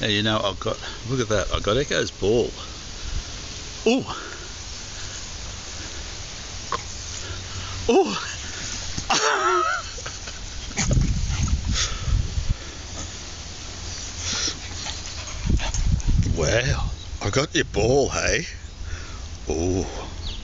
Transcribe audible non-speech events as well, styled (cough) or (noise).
Now you know I've got, look at that, I've got Echo's ball. Ooh! Ooh! (laughs) wow, I got your ball, hey? Ooh.